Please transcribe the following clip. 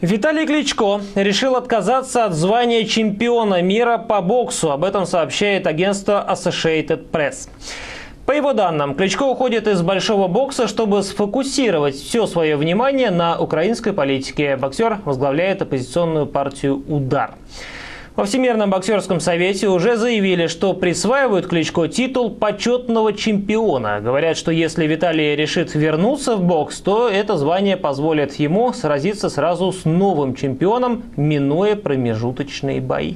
Виталий Кличко решил отказаться от звания чемпиона мира по боксу. Об этом сообщает агентство Associated Press. По его данным, Кличко уходит из большого бокса, чтобы сфокусировать все свое внимание на украинской политике. Боксер возглавляет оппозиционную партию «Удар». Во Всемирном боксерском совете уже заявили, что присваивают Кличко титул почетного чемпиона. Говорят, что если Виталий решит вернуться в бокс, то это звание позволит ему сразиться сразу с новым чемпионом, минуя промежуточные бои.